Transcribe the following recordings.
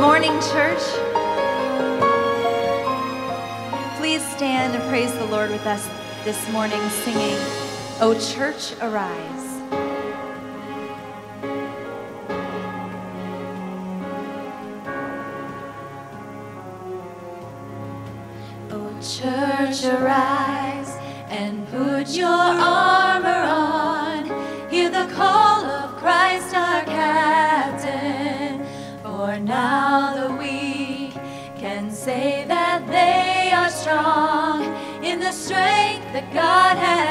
morning, church. Please stand and praise the Lord with us this morning, singing, O Church, Arise. God has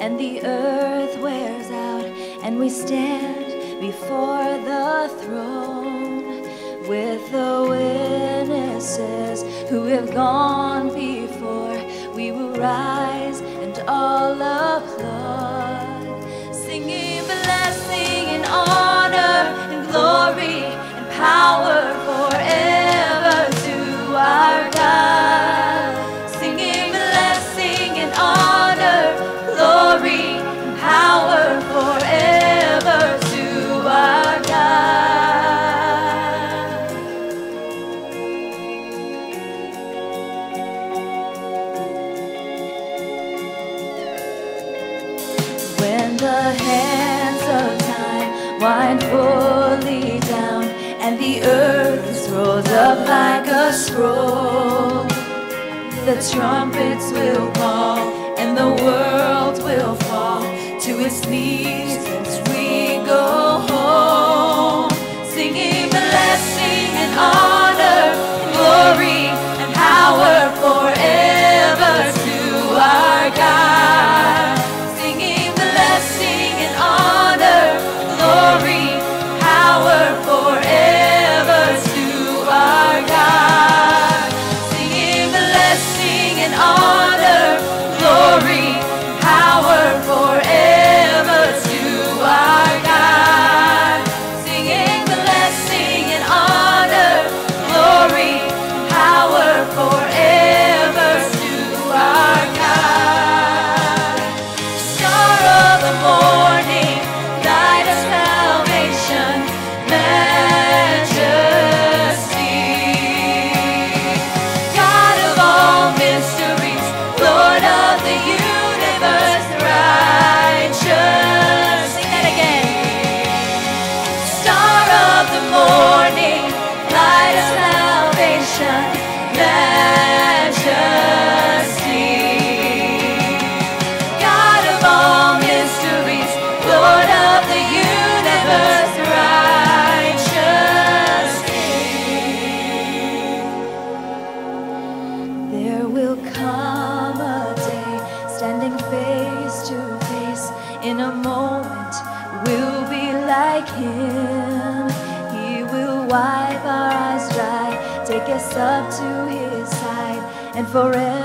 and the earth wears out, and we stand before the throne with the witnesses who have gone before. We will rise and all applaud, singing blessing and honor and glory and power. Like scroll. The trumpets will call, and the world will fall to its knees as we go home, singing blessing and honor, forever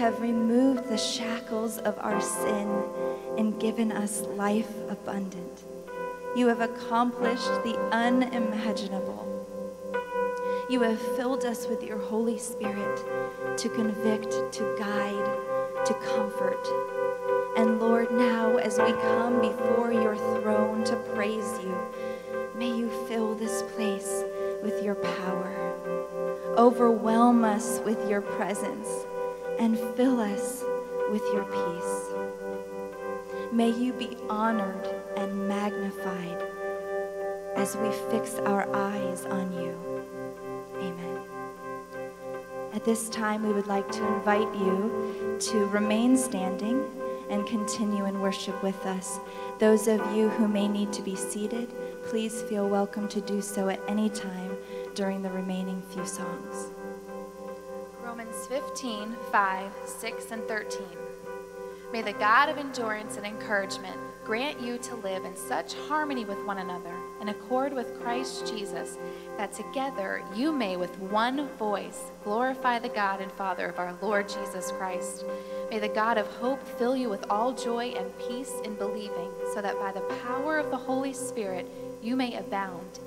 have removed the shackles of our sin and given us life abundant. You have accomplished the unimaginable. You have filled us with your Holy Spirit to convict, to guide, to comfort. And Lord, now as we come before your throne to praise you, may you fill this place with your power. Overwhelm us with your presence and fill us with your peace. May you be honored and magnified as we fix our eyes on you. Amen. At this time, we would like to invite you to remain standing and continue in worship with us. Those of you who may need to be seated, please feel welcome to do so at any time during the remaining few songs. Romans 15, 5, 6, and 13. May the God of endurance and encouragement grant you to live in such harmony with one another, in accord with Christ Jesus, that together you may with one voice glorify the God and Father of our Lord Jesus Christ. May the God of hope fill you with all joy and peace in believing, so that by the power of the Holy Spirit you may abound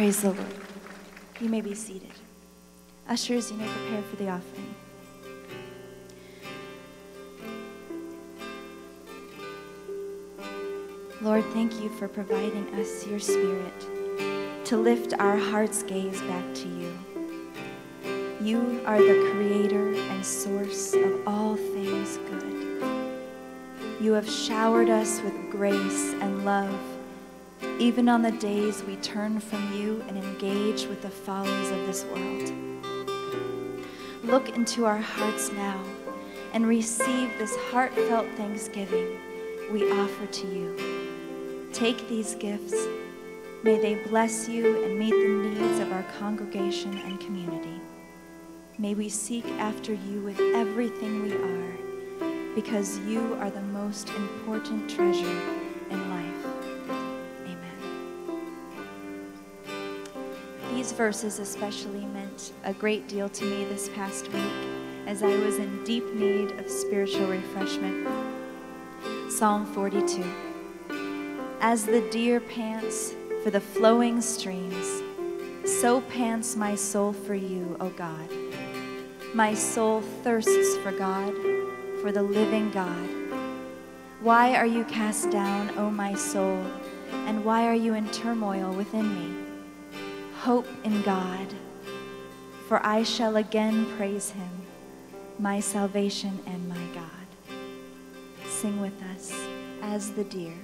Praise the Lord. You may be seated. Ushers, you may prepare for the offering. Lord, thank you for providing us your spirit to lift our heart's gaze back to you. You are the creator and source of all things good. You have showered us with grace and love even on the days we turn from you and engage with the follies of this world. Look into our hearts now and receive this heartfelt thanksgiving we offer to you. Take these gifts. May they bless you and meet the needs of our congregation and community. May we seek after you with everything we are, because you are the most important treasure in life. Verses especially meant a great deal to me this past week as I was in deep need of spiritual refreshment. Psalm 42. As the deer pants for the flowing streams, so pants my soul for you, O God. My soul thirsts for God, for the living God. Why are you cast down, O my soul, and why are you in turmoil within me? Hope in God, for I shall again praise him, my salvation and my God. Sing with us as the deer.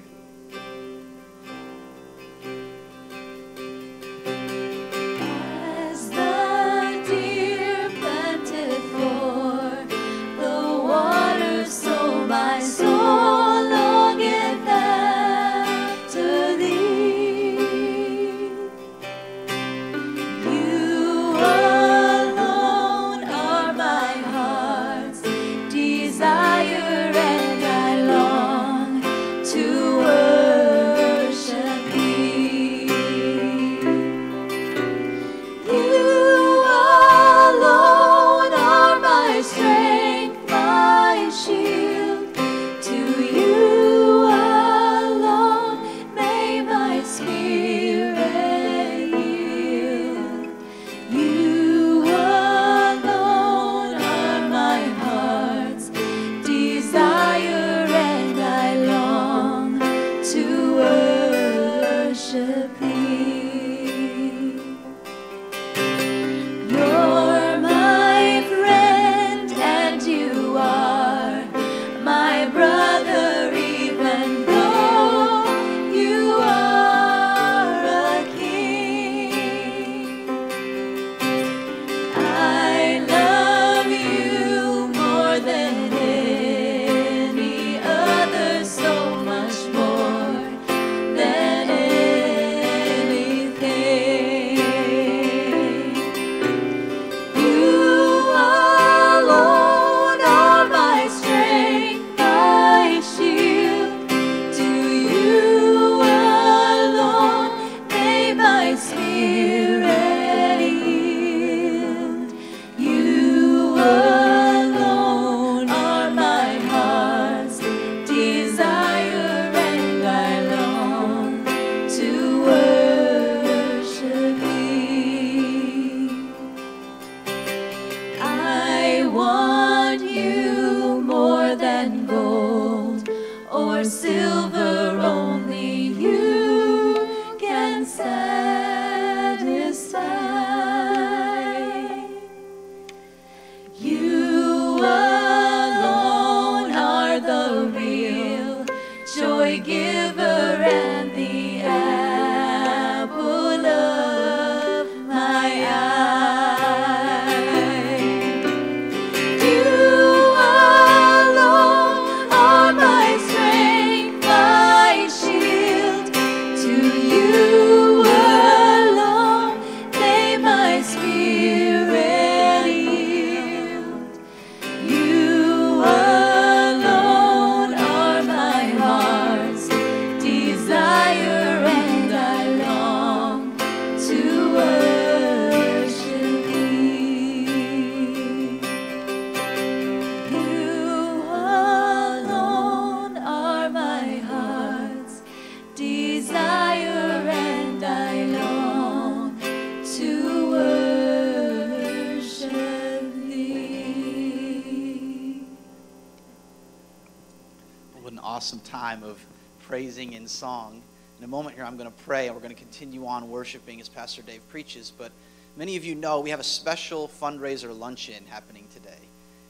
Time of praising in song In a moment here, I'm going to pray and we're going to continue on worshiping as Pastor Dave preaches. But many of you know we have a special fundraiser luncheon happening today.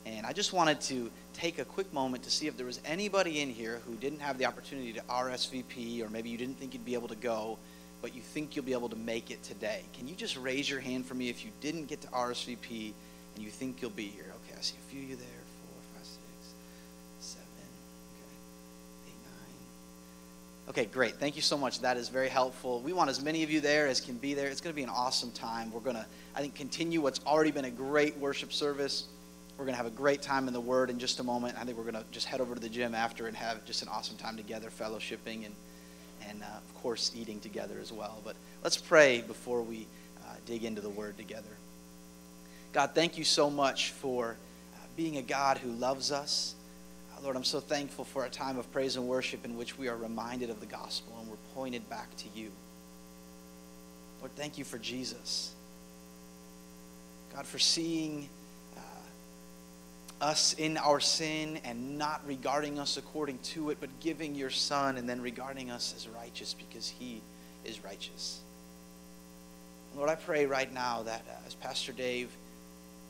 And I just wanted to take a quick moment to see if there was anybody in here who didn't have the opportunity to RSVP, or maybe you didn't think you'd be able to go, but you think you'll be able to make it today. Can you just raise your hand for me if you didn't get to RSVP and you think you'll be here? Okay, I see a few of you there. Okay, great. Thank you so much. That is very helpful. We want as many of you there as can be there. It's going to be an awesome time. We're going to, I think, continue what's already been a great worship service. We're going to have a great time in the Word in just a moment. I think we're going to just head over to the gym after and have just an awesome time together, fellowshipping and, and uh, of course, eating together as well. But let's pray before we uh, dig into the Word together. God, thank you so much for uh, being a God who loves us Lord, I'm so thankful for a time of praise and worship in which we are reminded of the gospel and we're pointed back to you. Lord, thank you for Jesus. God, for seeing uh, us in our sin and not regarding us according to it, but giving your Son and then regarding us as righteous because he is righteous. Lord, I pray right now that uh, as Pastor Dave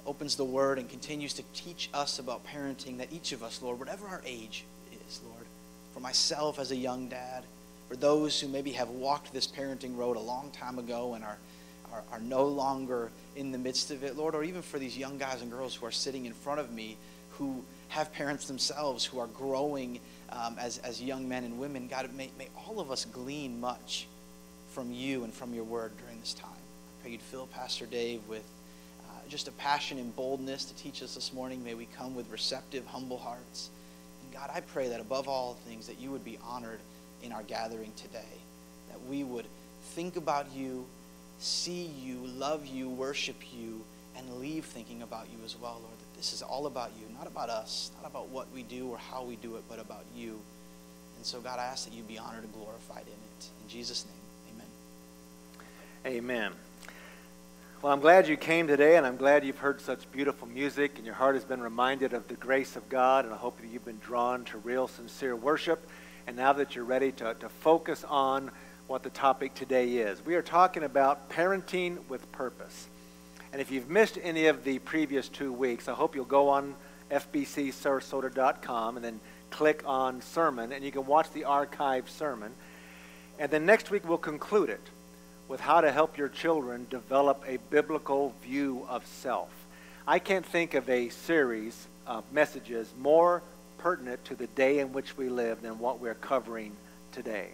opens the word and continues to teach us about parenting, that each of us, Lord, whatever our age is, Lord, for myself as a young dad, for those who maybe have walked this parenting road a long time ago and are, are, are no longer in the midst of it, Lord, or even for these young guys and girls who are sitting in front of me who have parents themselves who are growing um, as, as young men and women, God, may, may all of us glean much from you and from your word during this time. I pray you'd fill Pastor Dave with just a passion and boldness to teach us this morning. May we come with receptive, humble hearts. And God, I pray that above all things, that you would be honored in our gathering today, that we would think about you, see you, love you, worship you, and leave thinking about you as well, Lord. That this is all about you, not about us, not about what we do or how we do it, but about you. And so, God, I ask that you be honored and glorified in it. In Jesus' name, amen. Amen. Well, I'm glad you came today, and I'm glad you've heard such beautiful music, and your heart has been reminded of the grace of God, and I hope that you've been drawn to real, sincere worship. And now that you're ready to, to focus on what the topic today is, we are talking about parenting with purpose. And if you've missed any of the previous two weeks, I hope you'll go on fbcsarasota.com and then click on sermon, and you can watch the archived sermon. And then next week we'll conclude it with how to help your children develop a biblical view of self. I can't think of a series of messages more pertinent to the day in which we live than what we're covering today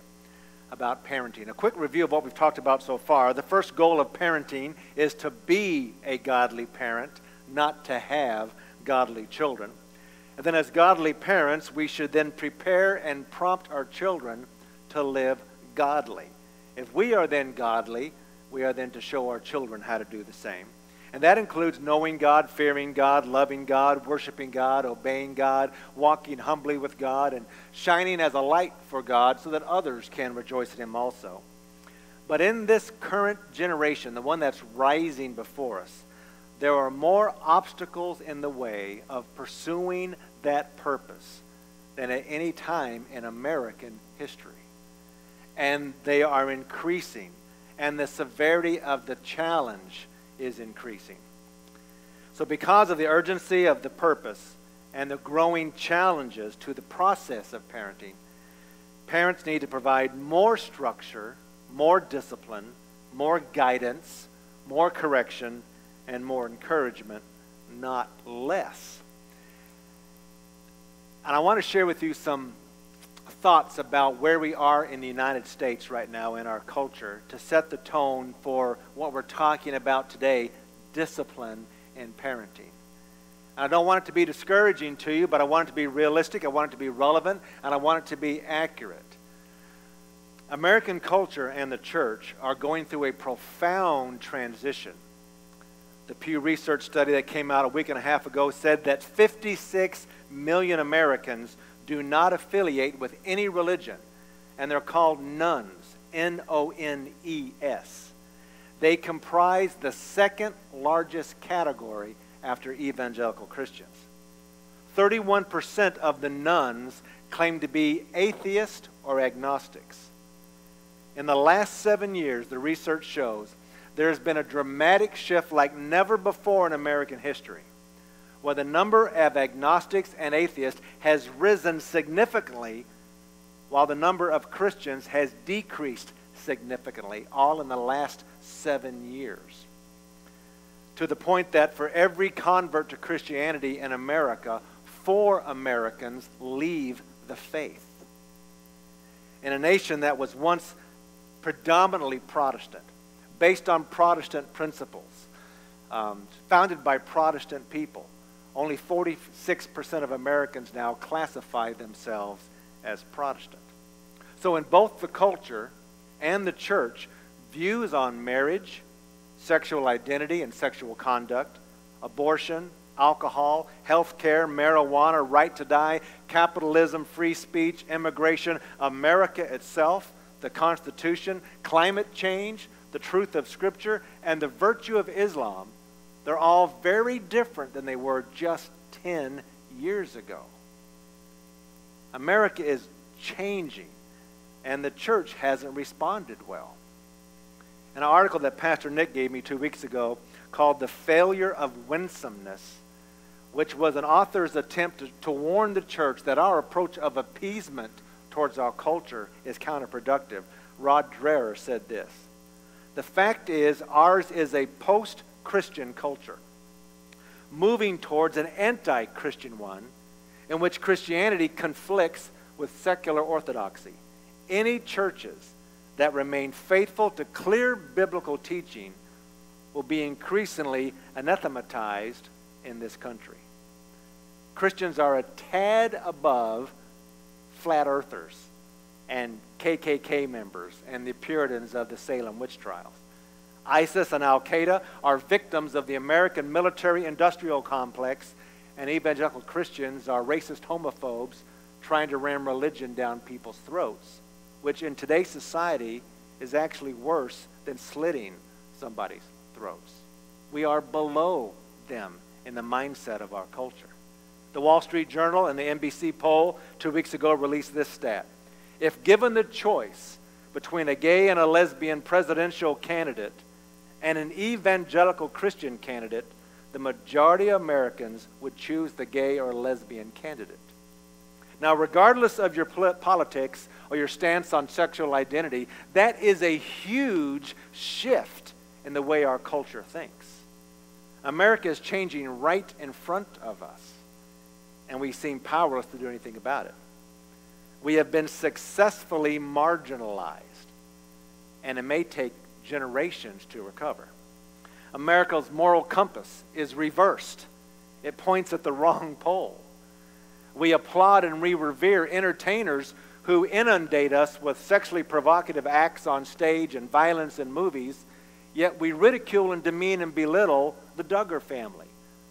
about parenting. A quick review of what we've talked about so far. The first goal of parenting is to be a godly parent, not to have godly children. And then, as godly parents, we should then prepare and prompt our children to live godly. If we are then godly, we are then to show our children how to do the same. And that includes knowing God, fearing God, loving God, worshiping God, obeying God, walking humbly with God, and shining as a light for God so that others can rejoice in Him also. But in this current generation, the one that's rising before us, there are more obstacles in the way of pursuing that purpose than at any time in American history and they are increasing, and the severity of the challenge is increasing. So, because of the urgency of the purpose and the growing challenges to the process of parenting, parents need to provide more structure, more discipline, more guidance, more correction, and more encouragement, not less. And I want to share with you some thoughts about where we are in the United States right now in our culture to set the tone for what we're talking about today discipline in parenting. I don't want it to be discouraging to you, but I want it to be realistic, I want it to be relevant, and I want it to be accurate. American culture and the church are going through a profound transition. The Pew Research study that came out a week and a half ago said that 56 million Americans do not affiliate with any religion, and they're called nones, N O N E S. They comprise the second largest category after evangelical Christians. 31% of the nones claim to be atheist or agnostics. In the last seven years, the research shows there has been a dramatic shift like never before in American history, where the number of agnostics and atheists has risen significantly, while the number of Christians has decreased significantly, all in the last seven years. To the point that for every convert to Christianity in America, four Americans leave the faith. In a nation that was once predominantly Protestant, based on Protestant principles, um, founded by Protestant people. Only 46% of Americans now classify themselves as Protestant. So, in both the culture and the church, views on marriage, sexual identity and sexual conduct, abortion, alcohol, health care, marijuana, right to die, capitalism, free speech, immigration, America itself, the Constitution, climate change, the truth of Scripture, and the virtue of Islam, they're all very different than they were just 10 years ago. America is changing, and the church hasn't responded well. In an article that Pastor Nick gave me two weeks ago called The Failure of Winsomeness, which was an author's attempt to, to warn the church that our approach of appeasement towards our culture is counterproductive. Rod Dreher said this The fact is, ours is a post Christian culture, moving towards an anti Christian one in which Christianity conflicts with secular orthodoxy. Any churches that remain faithful to clear biblical teaching will be increasingly anathematized in this country. Christians are a tad above flat earthers and KKK members and the Puritans of the Salem witch trials. ISIS and Al Qaeda are victims of the American military industrial complex, and evangelical Christians are racist homophobes trying to ram religion down people's throats, which in today's society is actually worse than slitting somebody's throats. We are below them in the mindset of our culture. The Wall Street Journal and the NBC poll two weeks ago released this stat. If given the choice between a gay and a lesbian presidential candidate and an evangelical Christian candidate, the majority of Americans would choose the gay or lesbian candidate. Now, regardless of your politics or your stance on sexual identity, that is a huge shift in the way our culture thinks. America is changing right in front of us and we seem powerless to do anything about it. We have been successfully marginalized, and it may take generations to recover. America's moral compass is reversed, it points at the wrong pole. We applaud and we revere entertainers who inundate us with sexually provocative acts on stage and violence in movies, yet we ridicule and demean and belittle the Duggar family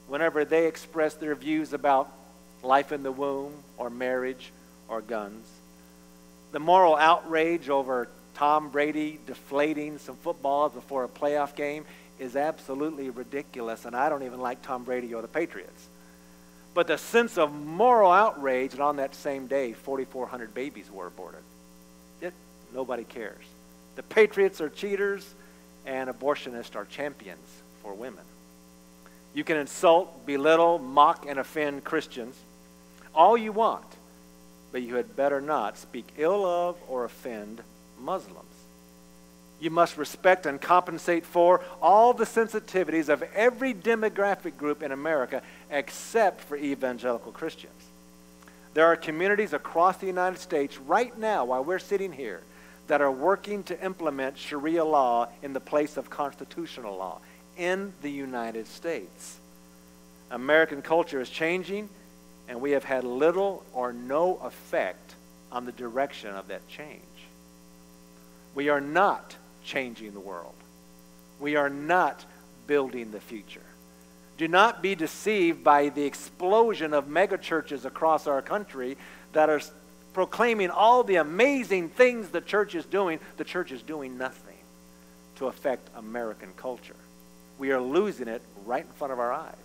whenever they express their views about life in the womb or marriage or guns. The moral outrage over Tom Brady deflating some footballs before a playoff game is absolutely ridiculous, and I don't even like Tom Brady or the Patriots. But the sense of moral outrage and on that same day, 4,400 babies were aborted. It, nobody cares. The Patriots are cheaters, and abortionists are champions for women. You can insult, belittle, mock, and offend Christians all you want, but you had better not speak ill of or offend Muslims. You must respect and compensate for all the sensitivities of every demographic group in America except for evangelical Christians. There are communities across the United States right now, while we're sitting here, that are working to implement Sharia law in the place of constitutional law in the United States. American culture is changing and we have had little or no effect on the direction of that change. We are not changing the world. We are not building the future. Do not be deceived by the explosion of megachurches across our country that are proclaiming all the amazing things the church is doing. The church is doing nothing to affect American culture. We are losing it right in front of our eyes.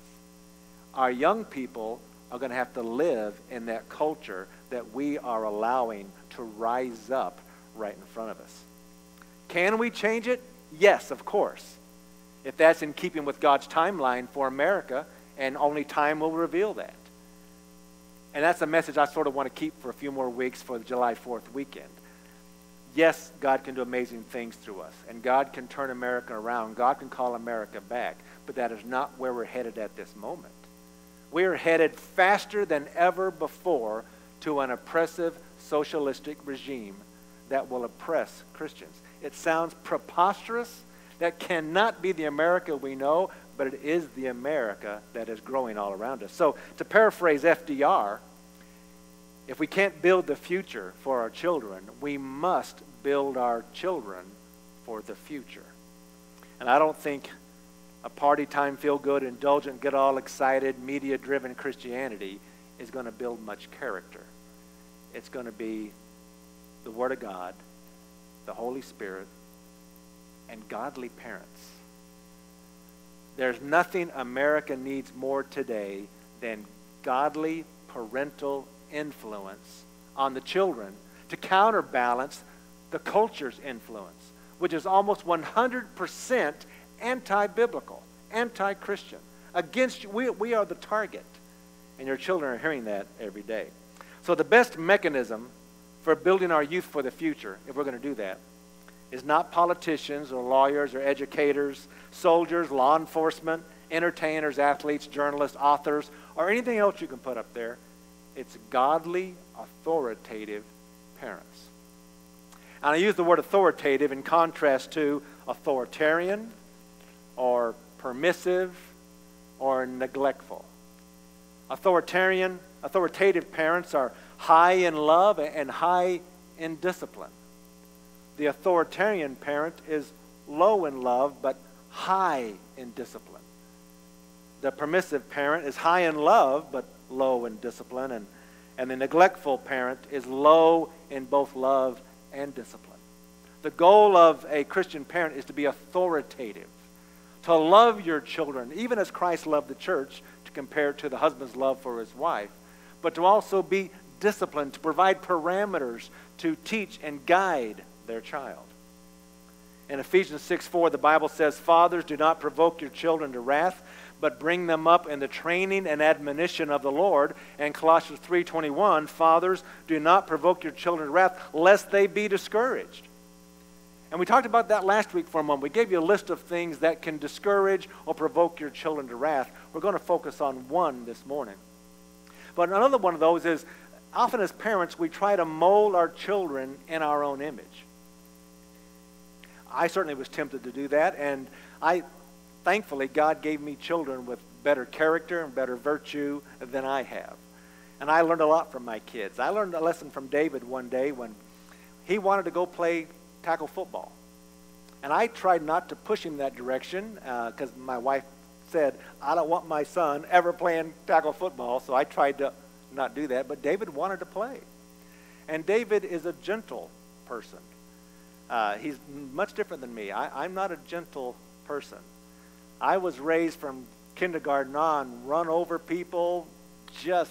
Our young people are going to have to live in that culture that we are allowing to rise up right in front of us. Can we change it? Yes, of course. If that's in keeping with God's timeline for America, and only time will reveal that. And that's a message I sort of want to keep for a few more weeks for the July 4th weekend. Yes, God can do amazing things through us, and God can turn America around. God can call America back, but that is not where we're headed at this moment. We are headed faster than ever before to an oppressive socialistic regime that will oppress Christians. It sounds preposterous. That cannot be the America we know, but it is the America that is growing all around us. So, to paraphrase FDR, if we can't build the future for our children, we must build our children for the future. And I don't think a party time, feel good, indulgent, get all excited, media driven Christianity is going to build much character. It's going to be the Word of God, the Holy Spirit, and godly parents. There's nothing America needs more today than godly parental influence on the children to counterbalance the culture's influence, which is almost 100% anti biblical, anti Christian. Against we, we are the target. And your children are hearing that every day. So, the best mechanism for building our youth for the future, if we're going to do that, is not politicians or lawyers or educators, soldiers, law enforcement, entertainers, athletes, journalists, authors, or anything else you can put up there. It's godly, authoritative parents. And I use the word authoritative in contrast to authoritarian or permissive or neglectful. Authoritarian, authoritative parents are high in love and high in discipline. The authoritarian parent is low in love but high in discipline. The permissive parent is high in love but low in discipline. And, and the neglectful parent is low in both love and discipline. The goal of a Christian parent is to be authoritative, to love your children, even as Christ loved the church, to compare to the husband's love for his wife, but to also be disciplined, to provide parameters to teach and guide their child. In Ephesians 6 4, the Bible says, Fathers, do not provoke your children to wrath, but bring them up in the training and admonition of the Lord. And Colossians 3:21, fathers, do not provoke your children to wrath, lest they be discouraged. And we talked about that last week for a moment. We gave you a list of things that can discourage or provoke your children to wrath. We're going to focus on one this morning. But another one of those is often as parents, we try to mold our children in our own image. I certainly was tempted to do that, and I thankfully God gave me children with better character and better virtue than I have. And I learned a lot from my kids. I learned a lesson from David one day when he wanted to go play tackle football. And I tried not to push him that direction because uh, my wife said, I don't want my son ever playing tackle football, so I tried to not do that. But David wanted to play. And David is a gentle person. Uh, he's much different than me. I, I'm not a gentle person. I was raised from kindergarten on, run over people, just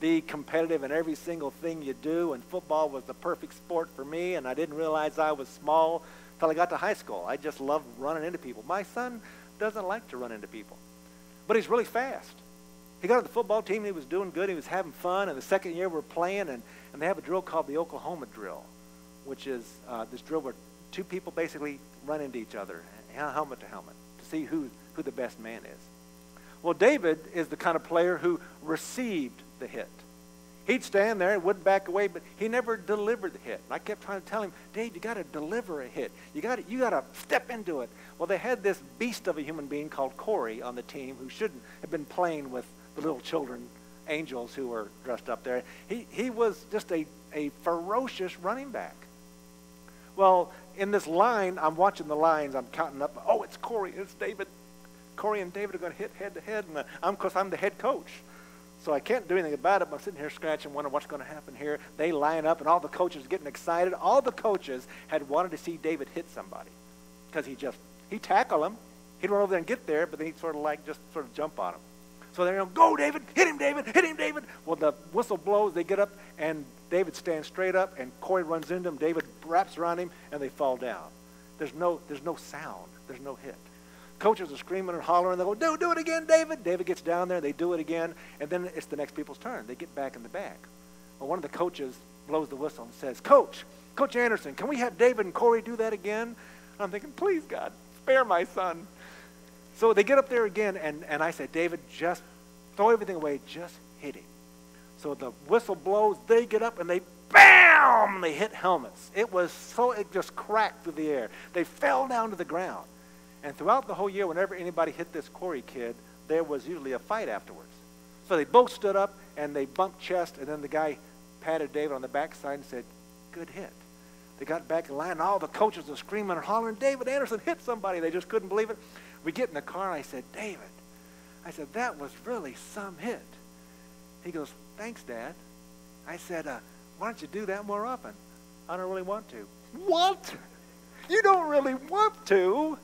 be competitive in every single thing you do. And football was the perfect sport for me, and I didn't realize I was small until I got to high school. I just loved running into people. My son doesn't like to run into people, but he's really fast. He got on the football team, he was doing good, he was having fun, and the second year we're playing, and, and they have a drill called the Oklahoma drill which is uh, this drill where two people basically run into each other, helmet to helmet, to see who, who the best man is. Well, David is the kind of player who received the hit. He'd stand there and wouldn't back away, but he never delivered the hit. And I kept trying to tell him, Dave, you got to deliver a hit. You got you got to step into it. Well, they had this beast of a human being called Corey on the team who shouldn't have been playing with the little children, angels who were dressed up there. He he was just a a ferocious running back. Well, in this line, I'm watching the lines. I'm counting up. Oh, it's Corey. It's David. Corey and David are going to hit head to head. And uh, I'm, because I'm the head coach. So I can't do anything about it. I'm sitting here scratching, wondering what's going to happen here. They line up, and all the coaches getting excited. All the coaches had wanted to see David hit somebody because he just, he tackle him. He'd run over there and get there, but then he'd sort of like just sort of jump on him. So they're going, go, David, hit him, David, hit him, David. Well, the whistle blows, they get up, and David stands straight up, and Corey runs into him. David wraps around him, and they fall down. There's no, there's no sound. There's no hit. Coaches are screaming and hollering. They go, do, do it again, David. David gets down there. They do it again. And then it's the next people's turn. They get back in the bag. Well, one of the coaches blows the whistle and says, Coach, Coach Anderson, can we have David and Corey do that again? And I'm thinking, please, God, spare my son. So they get up there again, and, and I said, David, just throw everything away. Just hit him. So the whistle blows. They get up, and they bam! They hit helmets. It was so, it just cracked through the air. They fell down to the ground. And throughout the whole year, whenever anybody hit this Corey kid, there was usually a fight afterwards. So they both stood up and they bumped chest, and then the guy patted David on the backside and said, Good hit. They got back in line, and all the coaches were screaming and hollering, David Anderson hit somebody. They just couldn't believe it. We get in the car, and I said, David, I said, that was really some hit. He goes, Thanks, Dad. I said, uh, Why don't you do that more often? I don't really want to. What? You don't really want to?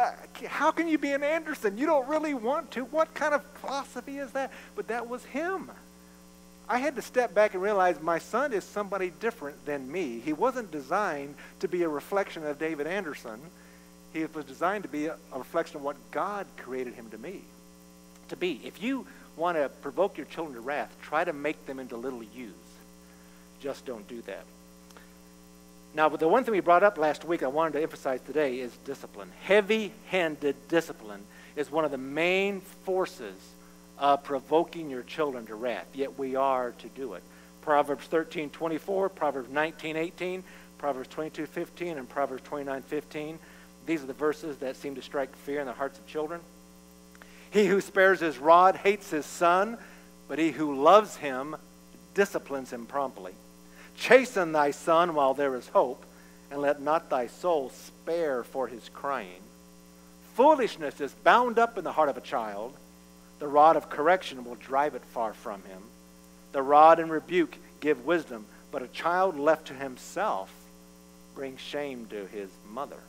Uh, how can you be an Anderson? You don't really want to. What kind of philosophy is that? But that was him. I had to step back and realize my son is somebody different than me. He wasn't designed to be a reflection of David Anderson. He was designed to be a, a reflection of what God created him to me, to be. If you want to provoke your children to wrath, try to make them into little U's. Just don't do that. Now, the one thing we brought up last week I wanted to emphasize today is discipline. Heavy handed discipline is one of the main forces of provoking your children to wrath, yet we are to do it. Proverbs 13 24, Proverbs 19 18, Proverbs 22 15, and Proverbs 29 15. These are the verses that seem to strike fear in the hearts of children. He who spares his rod hates his son, but he who loves him disciplines him promptly. Chasten thy son while there is hope, and let not thy soul spare for his crying. Foolishness is bound up in the heart of a child. The rod of correction will drive it far from him. The rod and rebuke give wisdom, but a child left to himself brings shame to his mother.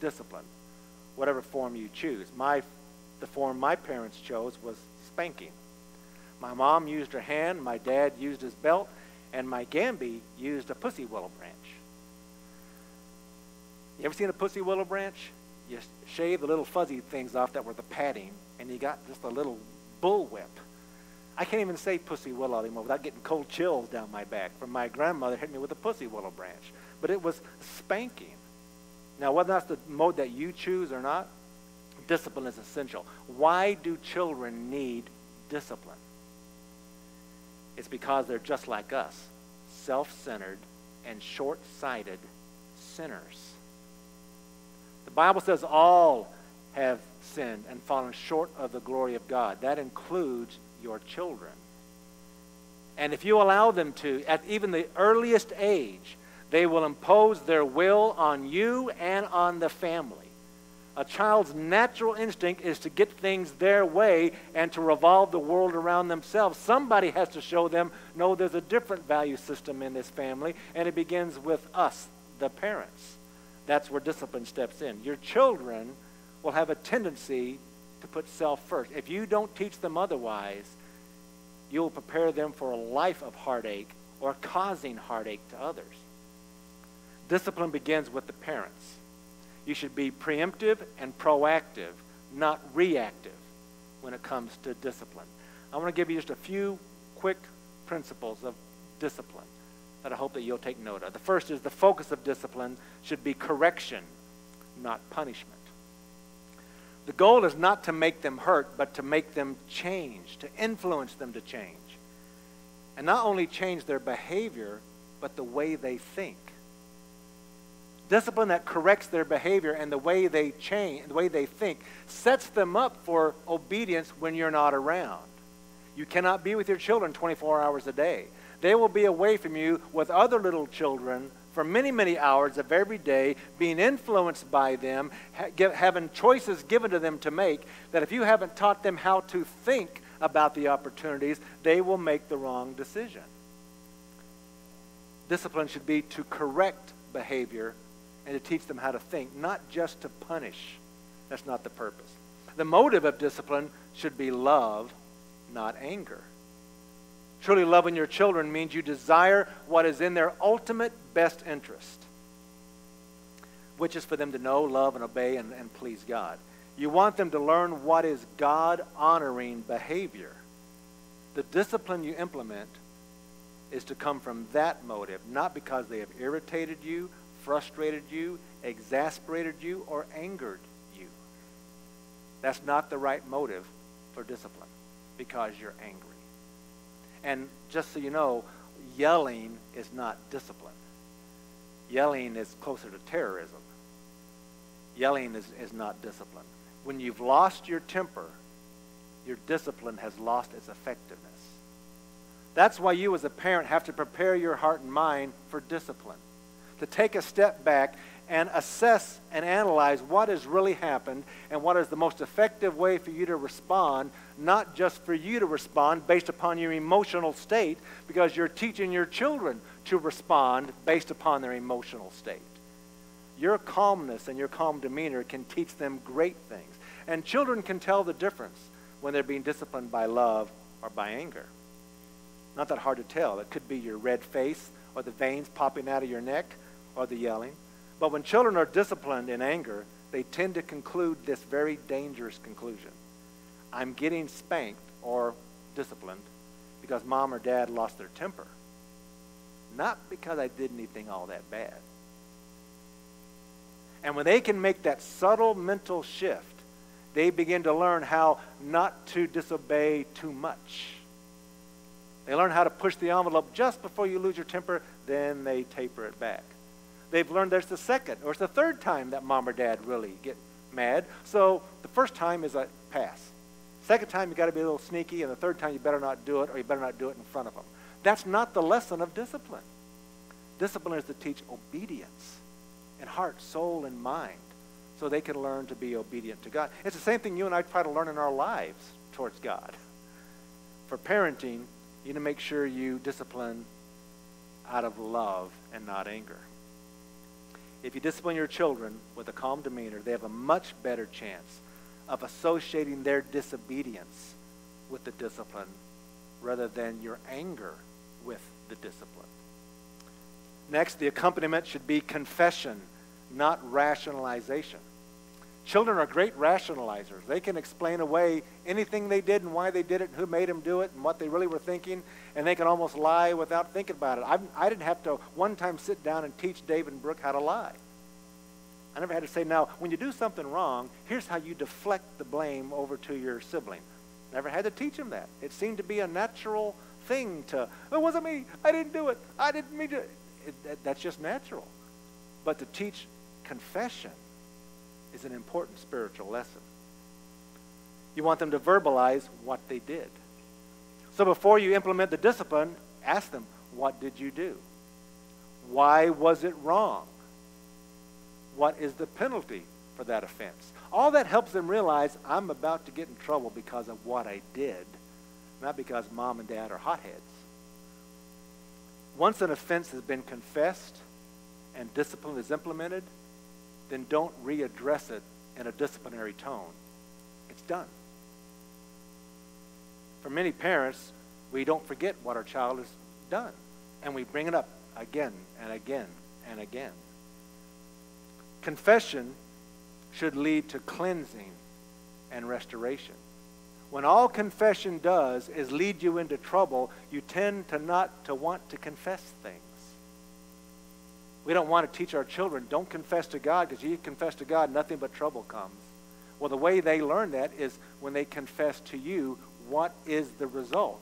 Discipline, whatever form you choose. My, the form my parents chose was spanking. My mom used her hand, my dad used his belt, and my Gamby used a pussy willow branch. You ever seen a pussy willow branch? You shave the little fuzzy things off that were the padding, and you got just a little bullwhip. I can't even say pussy willow anymore without getting cold chills down my back from my grandmother hitting me with a pussy willow branch. But it was spanking. Now, whether that's the mode that you choose or not, discipline is essential. Why do children need discipline? It's because they're just like us self centered and short sighted sinners. The Bible says all have sinned and fallen short of the glory of God. That includes your children. And if you allow them to, at even the earliest age, they will impose their will on you and on the family. A child's natural instinct is to get things their way and to revolve the world around themselves. Somebody has to show them, no, there's a different value system in this family, and it begins with us, the parents. That's where discipline steps in. Your children will have a tendency to put self first. If you don't teach them otherwise, you'll prepare them for a life of heartache or causing heartache to others. Discipline begins with the parents. You should be preemptive and proactive, not reactive when it comes to discipline. I want to give you just a few quick principles of discipline that I hope that you'll take note of. The first is the focus of discipline should be correction, not punishment. The goal is not to make them hurt, but to make them change, to influence them to change. And not only change their behavior, but the way they think discipline that corrects their behavior and the way they change, the way they think, sets them up for obedience when you're not around. You cannot be with your children 24 hours a day. They will be away from you with other little children for many, many hours of every day, being influenced by them, ha- having choices given to them to make, that if you haven't taught them how to think about the opportunities, they will make the wrong decision. Discipline should be to correct behavior and to teach them how to think, not just to punish. That's not the purpose. The motive of discipline should be love, not anger. Truly loving your children means you desire what is in their ultimate best interest, which is for them to know, love, and obey and, and please God. You want them to learn what is God honoring behavior. The discipline you implement is to come from that motive, not because they have irritated you, frustrated you, exasperated you, or angered you. That's not the right motive for discipline because you're angry. And just so you know, yelling is not discipline. Yelling is closer to terrorism. Yelling is, is not discipline. When you've lost your temper, your discipline has lost its effectiveness. That's why you, as a parent, have to prepare your heart and mind for discipline. To take a step back and assess and analyze what has really happened and what is the most effective way for you to respond, not just for you to respond based upon your emotional state, because you're teaching your children to respond based upon their emotional state. Your calmness and your calm demeanor can teach them great things. And children can tell the difference when they're being disciplined by love or by anger. Not that hard to tell. It could be your red face or the veins popping out of your neck or the yelling. But when children are disciplined in anger, they tend to conclude this very dangerous conclusion I'm getting spanked or disciplined because mom or dad lost their temper, not because I did anything all that bad. And when they can make that subtle mental shift, they begin to learn how not to disobey too much. They learn how to push the envelope just before you lose your temper, then they taper it back. They've learned there's the second or it's the third time that mom or dad really get mad. So the first time is a pass. Second time you got to be a little sneaky, and the third time you better not do it, or you better not do it in front of them. That's not the lesson of discipline. Discipline is to teach obedience in heart, soul, and mind, so they can learn to be obedient to God. It's the same thing you and I try to learn in our lives towards God. For parenting, you need to make sure you discipline out of love and not anger. If you discipline your children with a calm demeanor, they have a much better chance of associating their disobedience with the discipline rather than your anger with the discipline. Next, the accompaniment should be confession, not rationalization. Children are great rationalizers. They can explain away anything they did and why they did it, and who made them do it, and what they really were thinking, and they can almost lie without thinking about it. I, I didn't have to one time sit down and teach David and Brooke how to lie. I never had to say, now, when you do something wrong, here's how you deflect the blame over to your sibling. Never had to teach them that. It seemed to be a natural thing to, oh, it wasn't me, I didn't do it, I didn't mean to. It, that, that's just natural. But to teach confession, is an important spiritual lesson. You want them to verbalize what they did. So before you implement the discipline, ask them, what did you do? Why was it wrong? What is the penalty for that offense? All that helps them realize I'm about to get in trouble because of what I did, not because mom and dad are hotheads. Once an offense has been confessed and discipline is implemented, then don't readdress it in a disciplinary tone. It's done. For many parents, we don't forget what our child has done, and we bring it up again and again and again. Confession should lead to cleansing and restoration. When all confession does is lead you into trouble, you tend to not to want to confess things. We don't want to teach our children, don't confess to God, because you confess to God, nothing but trouble comes. Well, the way they learn that is when they confess to you, what is the result?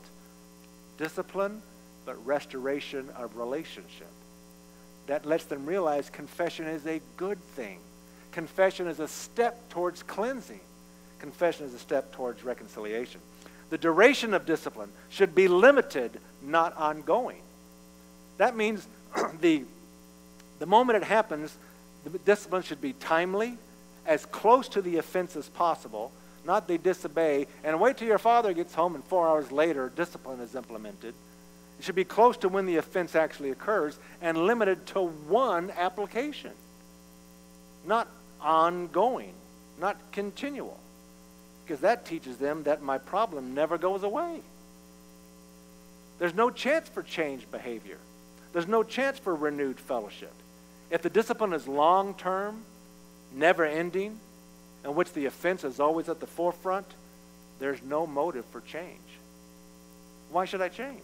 Discipline, but restoration of relationship. That lets them realize confession is a good thing. Confession is a step towards cleansing. Confession is a step towards reconciliation. The duration of discipline should be limited, not ongoing. That means the the moment it happens, the discipline should be timely, as close to the offense as possible, not they disobey, and wait till your father gets home and four hours later discipline is implemented. It should be close to when the offense actually occurs and limited to one application, not ongoing, not continual, because that teaches them that my problem never goes away. there's no chance for changed behavior. There's no chance for renewed fellowship. If the discipline is long term, never ending, in which the offense is always at the forefront, there's no motive for change. Why should I change?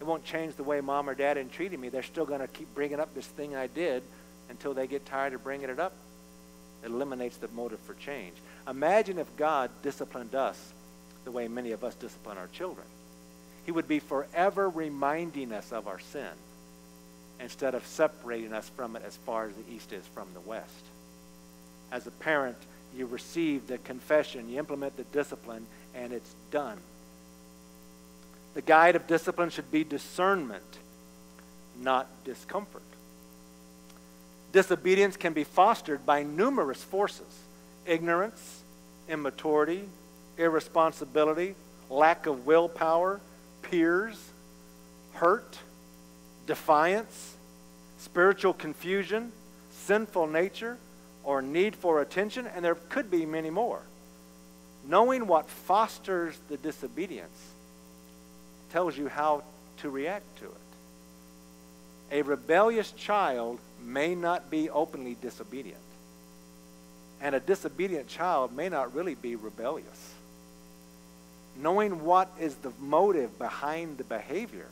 It won't change the way mom or dad treated me. They're still going to keep bringing up this thing I did until they get tired of bringing it up. It eliminates the motive for change. Imagine if God disciplined us the way many of us discipline our children. He would be forever reminding us of our sin instead of separating us from it as far as the east is from the west. As a parent, you receive the confession, you implement the discipline, and it's done. The guide of discipline should be discernment, not discomfort. Disobedience can be fostered by numerous forces ignorance, immaturity, irresponsibility, lack of willpower, peers, hurt, defiance, spiritual confusion, sinful nature, or need for attention, and there could be many more. Knowing what fosters the disobedience tells you how to react to it. A rebellious child may not be openly disobedient, and a disobedient child may not really be rebellious. Knowing what is the motive behind the behavior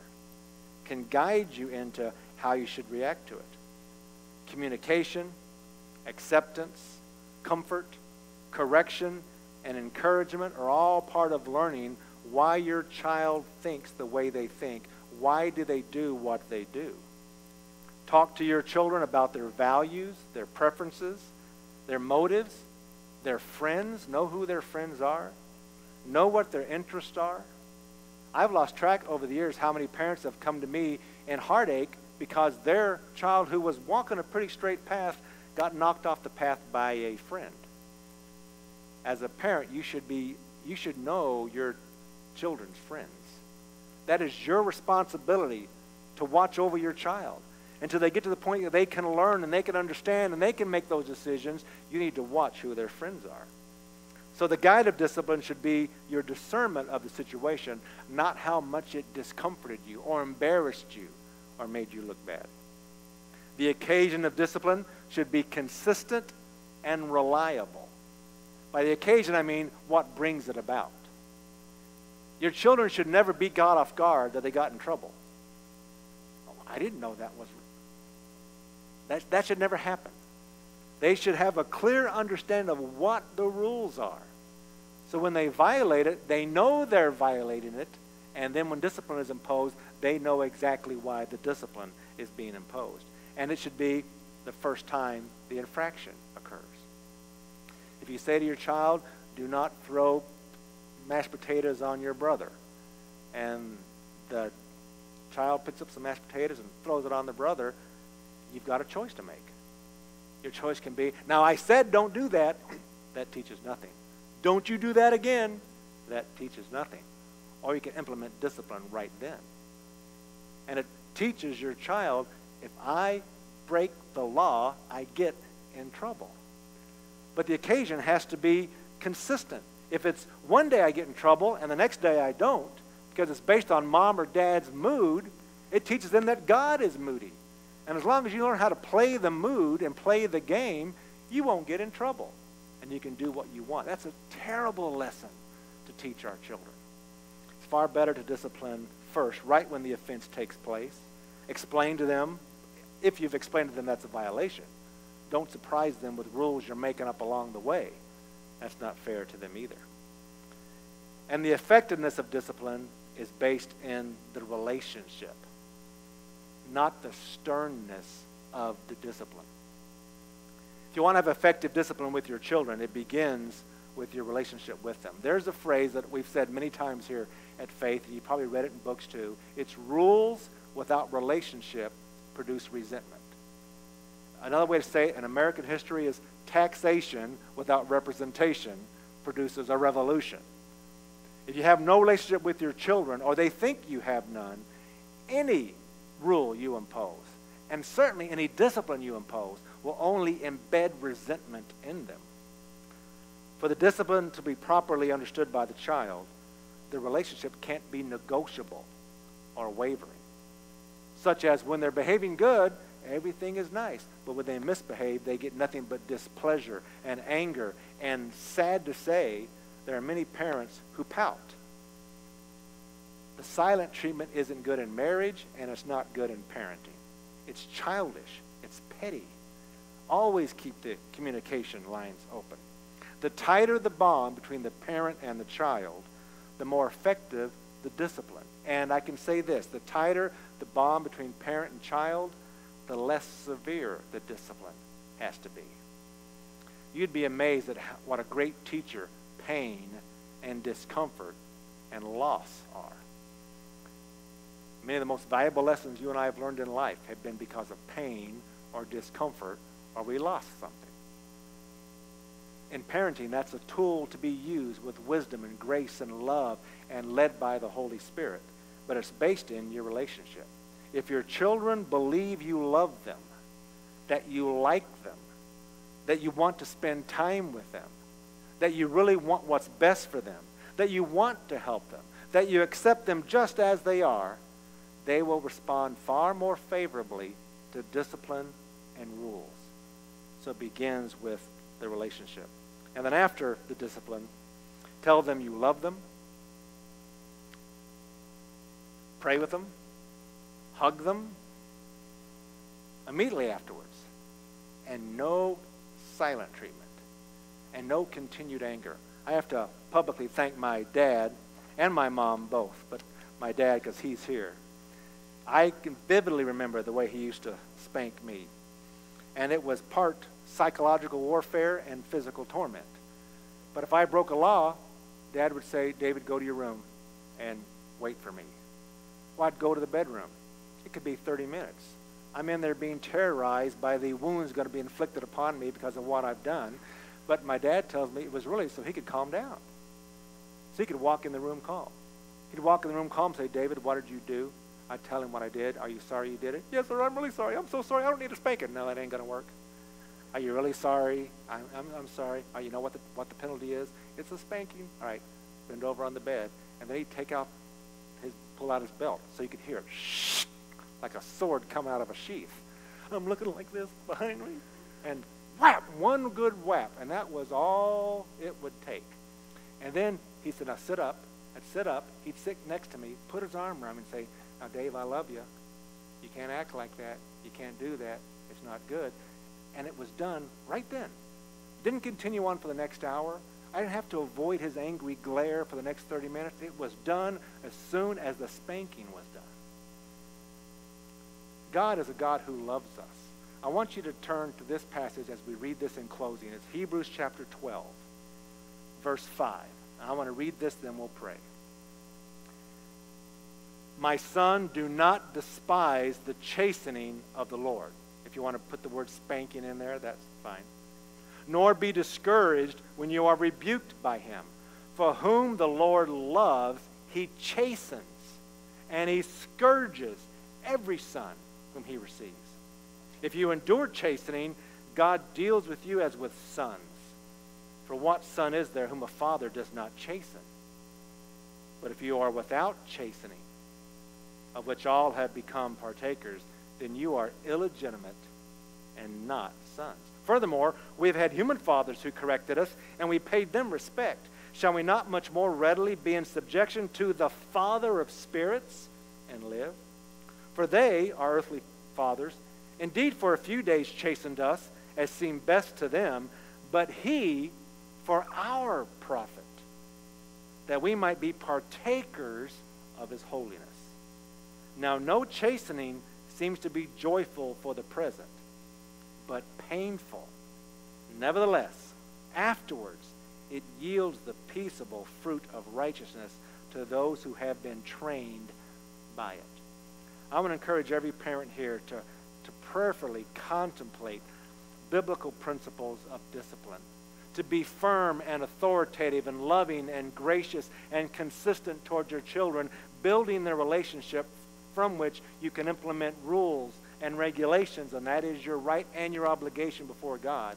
can guide you into how you should react to it. Communication, acceptance, comfort, correction, and encouragement are all part of learning why your child thinks the way they think. Why do they do what they do? Talk to your children about their values, their preferences, their motives, their friends. Know who their friends are. Know what their interests are. I've lost track over the years how many parents have come to me in heartache because their child who was walking a pretty straight path got knocked off the path by a friend. As a parent, you should be you should know your children's friends. That is your responsibility to watch over your child. Until they get to the point that they can learn and they can understand and they can make those decisions, you need to watch who their friends are. So the guide of discipline should be your discernment of the situation, not how much it discomforted you or embarrassed you or made you look bad. The occasion of discipline should be consistent and reliable. By the occasion, I mean what brings it about. Your children should never be caught off guard that they got in trouble. Oh, I didn't know that was. That, that should never happen. They should have a clear understanding of what the rules are. So when they violate it, they know they're violating it. And then when discipline is imposed, they know exactly why the discipline is being imposed. And it should be the first time the infraction occurs. If you say to your child, do not throw mashed potatoes on your brother, and the child picks up some mashed potatoes and throws it on the brother, you've got a choice to make. Your choice can be, now I said don't do that. That teaches nothing. Don't you do that again. That teaches nothing. Or you can implement discipline right then. And it teaches your child if I break the law, I get in trouble. But the occasion has to be consistent. If it's one day I get in trouble and the next day I don't, because it's based on mom or dad's mood, it teaches them that God is moody. And as long as you learn how to play the mood and play the game, you won't get in trouble. And you can do what you want. That's a terrible lesson to teach our children. It's far better to discipline first, right when the offense takes place. Explain to them if you've explained to them that's a violation. Don't surprise them with rules you're making up along the way. That's not fair to them either. And the effectiveness of discipline is based in the relationship, not the sternness of the discipline. If you want to have effective discipline with your children, it begins with your relationship with them. There's a phrase that we've said many times here at Faith, and you probably read it in books too. It's rules without relationship produce resentment. Another way to say it in American history is taxation without representation produces a revolution. If you have no relationship with your children, or they think you have none, any rule you impose, and certainly any discipline you impose, will only embed resentment in them. For the discipline to be properly understood by the child, the relationship can't be negotiable or wavering. Such as when they're behaving good, everything is nice. But when they misbehave, they get nothing but displeasure and anger. And sad to say, there are many parents who pout. The silent treatment isn't good in marriage, and it's not good in parenting. It's childish, it's petty. Always keep the communication lines open. The tighter the bond between the parent and the child, the more effective the discipline. And I can say this the tighter the bond between parent and child, the less severe the discipline has to be. You'd be amazed at what a great teacher pain and discomfort and loss are. Many of the most valuable lessons you and I have learned in life have been because of pain or discomfort or we lost something. In parenting, that's a tool to be used with wisdom and grace and love and led by the Holy Spirit. But it's based in your relationship. If your children believe you love them, that you like them, that you want to spend time with them, that you really want what's best for them, that you want to help them, that you accept them just as they are, they will respond far more favorably to discipline and rules. So it begins with the relationship. And then after the discipline, tell them you love them, pray with them, hug them immediately afterwards, and no silent treatment, and no continued anger. I have to publicly thank my dad and my mom both, but my dad because he's here. I can vividly remember the way he used to spank me. And it was part psychological warfare and physical torment. But if I broke a law, Dad would say, David, go to your room and wait for me. Well, I'd go to the bedroom. It could be 30 minutes. I'm in there being terrorized by the wounds going to be inflicted upon me because of what I've done. But my dad tells me it was really so he could calm down. So he could walk in the room calm. He'd walk in the room calm and say, David, what did you do? I tell him what I did. Are you sorry you did it? Yes, sir, I'm really sorry. I'm so sorry. I don't need a spanking. No, that ain't going to work. Are you really sorry? I'm, I'm, I'm sorry. Oh, you know what the, what the penalty is? It's a spanking. All right, bend over on the bed. And then he'd take out his, pull out his belt so you could hear it shh, like a sword coming out of a sheath. I'm looking like this behind me. And whap, one good whap. And that was all it would take. And then he said, now sit up. I'd sit up. He'd sit next to me, put his arm around me and say, now, Dave, I love you. You can't act like that. You can't do that. It's not good. And it was done right then. Didn't continue on for the next hour. I didn't have to avoid his angry glare for the next 30 minutes. It was done as soon as the spanking was done. God is a God who loves us. I want you to turn to this passage as we read this in closing. It's Hebrews chapter 12, verse 5. I want to read this, then we'll pray. My son, do not despise the chastening of the Lord. If you want to put the word spanking in there, that's fine. Nor be discouraged when you are rebuked by him. For whom the Lord loves, he chastens, and he scourges every son whom he receives. If you endure chastening, God deals with you as with sons. For what son is there whom a father does not chasten? But if you are without chastening, of which all have become partakers, then you are illegitimate and not sons. Furthermore, we have had human fathers who corrected us, and we paid them respect. Shall we not much more readily be in subjection to the Father of spirits and live? For they, our earthly fathers, indeed for a few days chastened us, as seemed best to them, but he for our profit, that we might be partakers of his holiness. Now, no chastening seems to be joyful for the present, but painful. Nevertheless, afterwards, it yields the peaceable fruit of righteousness to those who have been trained by it. I want to encourage every parent here to, to prayerfully contemplate biblical principles of discipline, to be firm and authoritative and loving and gracious and consistent towards your children, building their relationship from which you can implement rules and regulations, and that is your right and your obligation before God,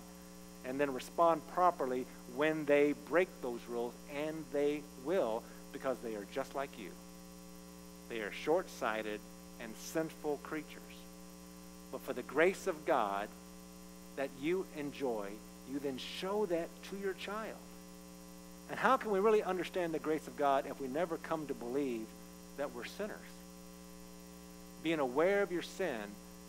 and then respond properly when they break those rules, and they will because they are just like you. They are short sighted and sinful creatures. But for the grace of God that you enjoy, you then show that to your child. And how can we really understand the grace of God if we never come to believe that we're sinners? Being aware of your sin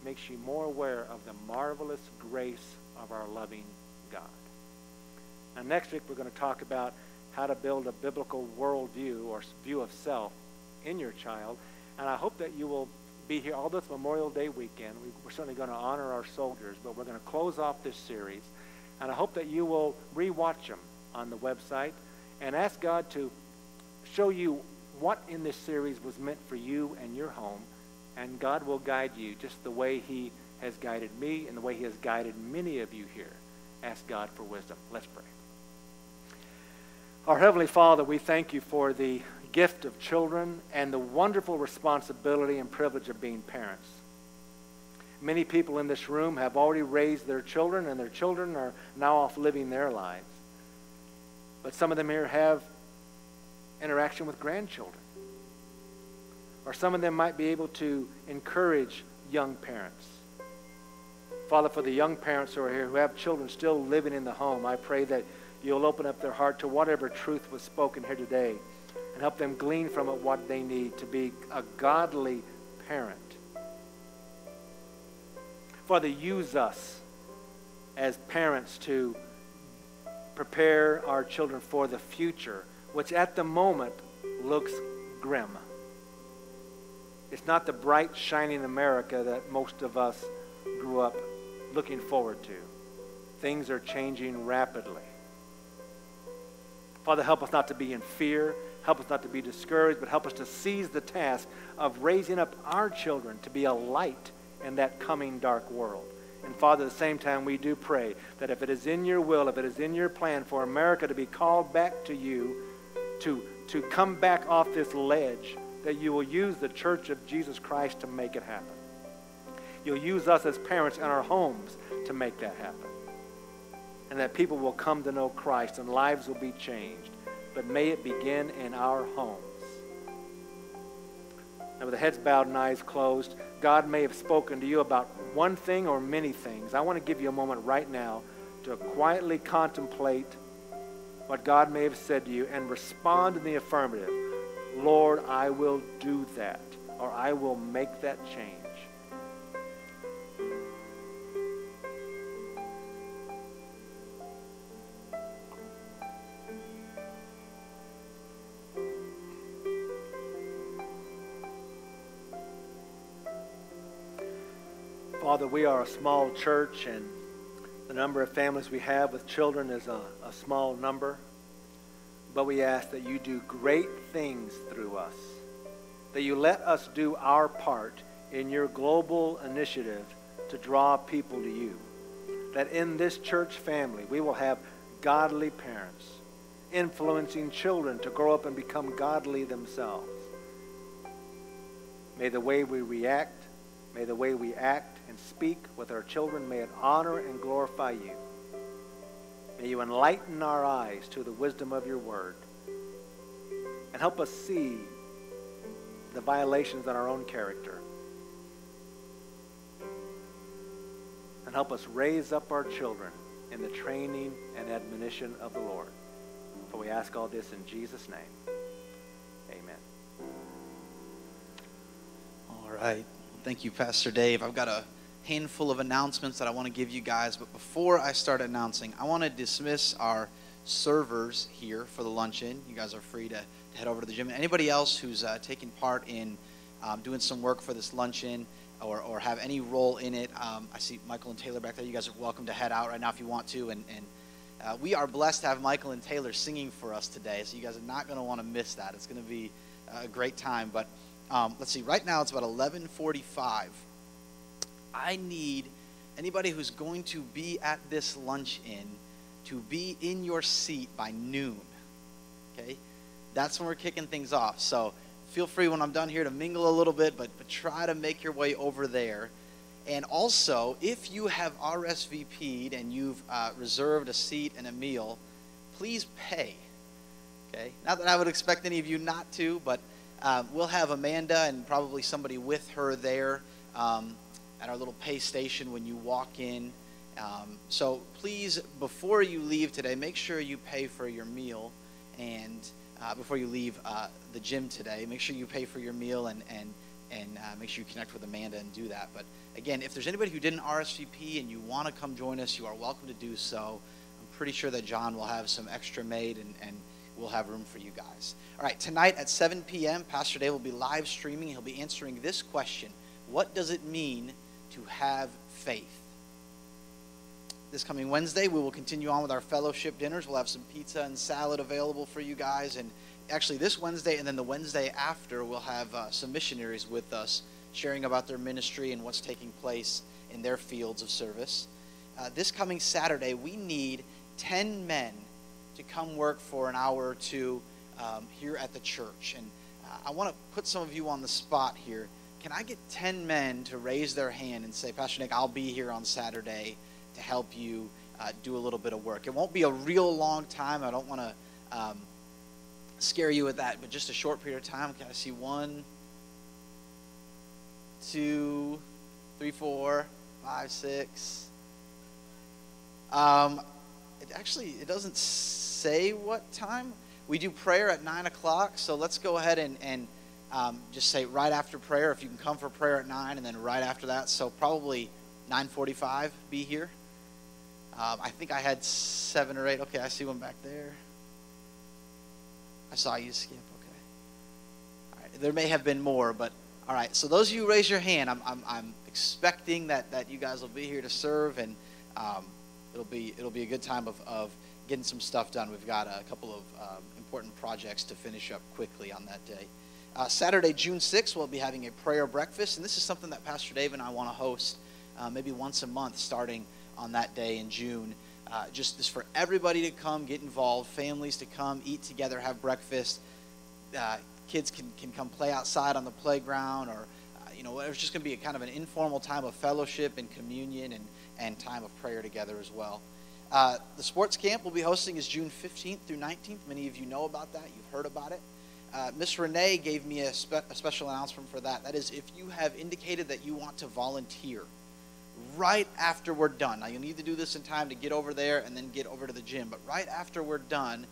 makes you more aware of the marvelous grace of our loving God. Now, next week, we're going to talk about how to build a biblical worldview or view of self in your child. And I hope that you will be here, all this Memorial Day weekend. We're certainly going to honor our soldiers, but we're going to close off this series. And I hope that you will rewatch them on the website and ask God to show you what in this series was meant for you and your home. And God will guide you just the way He has guided me and the way He has guided many of you here. Ask God for wisdom. Let's pray. Our Heavenly Father, we thank you for the gift of children and the wonderful responsibility and privilege of being parents. Many people in this room have already raised their children, and their children are now off living their lives. But some of them here have interaction with grandchildren. Or some of them might be able to encourage young parents. Father, for the young parents who are here who have children still living in the home, I pray that you'll open up their heart to whatever truth was spoken here today and help them glean from it what they need to be a godly parent. Father, use us as parents to prepare our children for the future, which at the moment looks grim. It's not the bright, shining America that most of us grew up looking forward to. Things are changing rapidly. Father, help us not to be in fear. Help us not to be discouraged, but help us to seize the task of raising up our children to be a light in that coming dark world. And Father, at the same time, we do pray that if it is in your will, if it is in your plan for America to be called back to you, to, to come back off this ledge, that you will use the church of Jesus Christ to make it happen. You'll use us as parents in our homes to make that happen and that people will come to know Christ and lives will be changed. But may it begin in our homes. Now, with the heads bowed and eyes closed, God may have spoken to you about one thing or many things. I want to give you a moment right now to quietly contemplate what God may have said to you and respond in the affirmative. Lord, I will do that, or I will make that change. Father, we are a small church, and the number of families we have with children is a, a small number. But we ask that you do great things through us, that you let us do our part in your global initiative to draw people to you. That in this church family, we will have godly parents, influencing children to grow up and become godly themselves. May the way we react, may the way we act, and speak with our children, may it honor and glorify you. May you enlighten our eyes to the wisdom of your word and help us see the violations in our own character. And help us raise up our children in the training and admonition of the Lord. For we ask all this in Jesus' name. Amen. All right. Thank you, Pastor Dave. I've got a handful of announcements that I want to give you guys. But before I start announcing, I want to dismiss our servers here for the luncheon. You guys are free to, to head over to the gym. Anybody else who's uh, taking part in um, doing some work for this luncheon or, or have any role in it, um, I see Michael and Taylor back there. You guys are welcome to head out right now if you want to. And, and uh, we are blessed to have Michael and Taylor singing for us today, so you guys are not going to want to miss that. It's going to be a great time. But um, let's see, right now it's about 1145. I need anybody who's going to be at this lunch in to be in your seat by noon. Okay? That's when we're kicking things off. So feel free when I'm done here to mingle a little bit, but, but try to make your way over there. And also, if you have RSVP'd and you've uh, reserved a seat and a meal, please pay. Okay? Not that I would expect any of you not to, but um, we'll have Amanda and probably somebody with her there um, at our little pay station when you walk in. Um, so please, before you leave today, make sure you pay for your meal. And uh, before you leave uh, the gym today, make sure you pay for your meal and, and, and uh, make sure you connect with Amanda and do that. But again, if there's anybody who didn't RSVP and you want to come join us, you are welcome to do so. I'm pretty sure that John will have some extra made and, and we'll have room for you guys. All right, tonight at 7 p.m., Pastor Dave will be live streaming. He'll be answering this question What does it mean to have faith? This coming Wednesday, we will continue on with our fellowship dinners. We'll have some pizza and salad available for you guys. And actually, this Wednesday and then the Wednesday after, we'll have uh, some missionaries with us sharing about their ministry and what's taking place in their fields of service. Uh, this coming Saturday, we need 10 men to come work for an hour or two um, here at the church. And uh, I want to put some of you on the spot here. Can I get 10 men to raise their hand and say, Pastor Nick, I'll be here on Saturday to help you uh, do a little bit of work? It won't be a real long time. I don't want to um, scare you with that, but just a short period of time. Can I see one, two, three, four, five, six? Um, it actually it doesn't say what time. We do prayer at nine o'clock, so let's go ahead and and um, just say right after prayer. If you can come for prayer at nine, and then right after that, so probably nine forty-five. Be here. Um, I think I had seven or eight. Okay, I see one back there. I saw you skip. Okay. All right. There may have been more, but all right. So those of you who raise your hand, I'm, I'm, I'm expecting that, that you guys will be here to serve, and um, it'll be it'll be a good time of, of getting some stuff done. We've got a couple of um, important projects to finish up quickly on that day. Uh, Saturday, June 6th, we'll be having a prayer breakfast, and this is something that Pastor Dave and I want to host uh, maybe once a month starting on that day in June. Uh, just this for everybody to come, get involved, families to come, eat together, have breakfast. Uh, kids can, can come play outside on the playground, or uh, you know, it's just going to be a kind of an informal time of fellowship and communion and, and time of prayer together as well. Uh, the sports camp we'll be hosting is June 15th through 19th. Many of you know about that. You've heard about it. Uh, Miss Renee gave me a, spe- a special announcement for that. That is, if you have indicated that you want to volunteer right after we're done. Now, you'll need to do this in time to get over there and then get over to the gym. But right after we're done,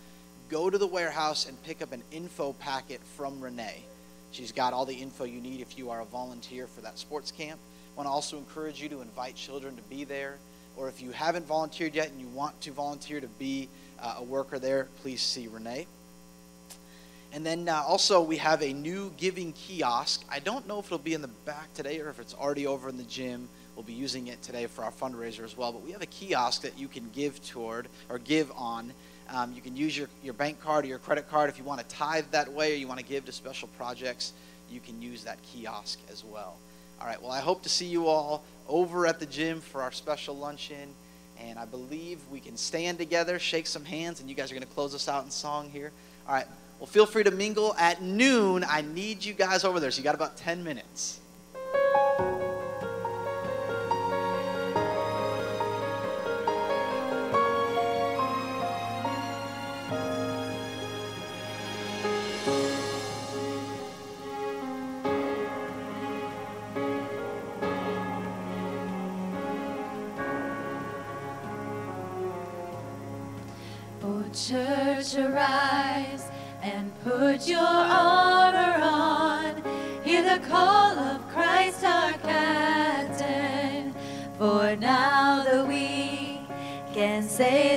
go to the warehouse and pick up an info packet from Renee. She's got all the info you need if you are a volunteer for that sports camp. I want to also encourage you to invite children to be there. Or if you haven't volunteered yet and you want to volunteer to be uh, a worker there, please see Renee. And then uh, also, we have a new giving kiosk. I don't know if it'll be in the back today or if it's already over in the gym. We'll be using it today for our fundraiser as well. But we have a kiosk that you can give toward or give on. Um, you can use your, your bank card or your credit card if you want to tithe that way or you want to give to special projects. You can use that kiosk as well. All right, well, I hope to see you all over at the gym for our special luncheon. And I believe we can stand together, shake some hands, and you guys are going to close us out in song here. All right, well, feel free to mingle at noon. I need you guys over there, so you got about 10 minutes. Say